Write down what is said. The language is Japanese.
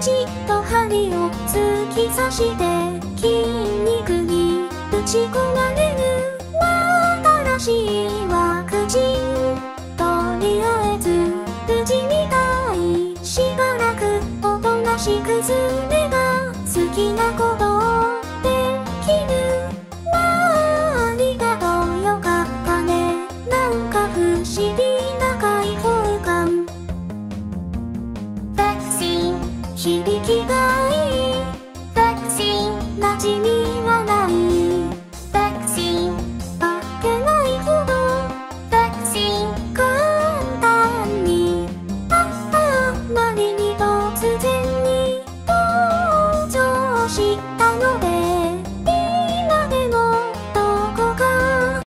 針を突き刺して筋肉に打ち込まれる新しいワクチンとりあえず無事みたいしばらくおとなしくすれば好きなこと響きがい。いクシーち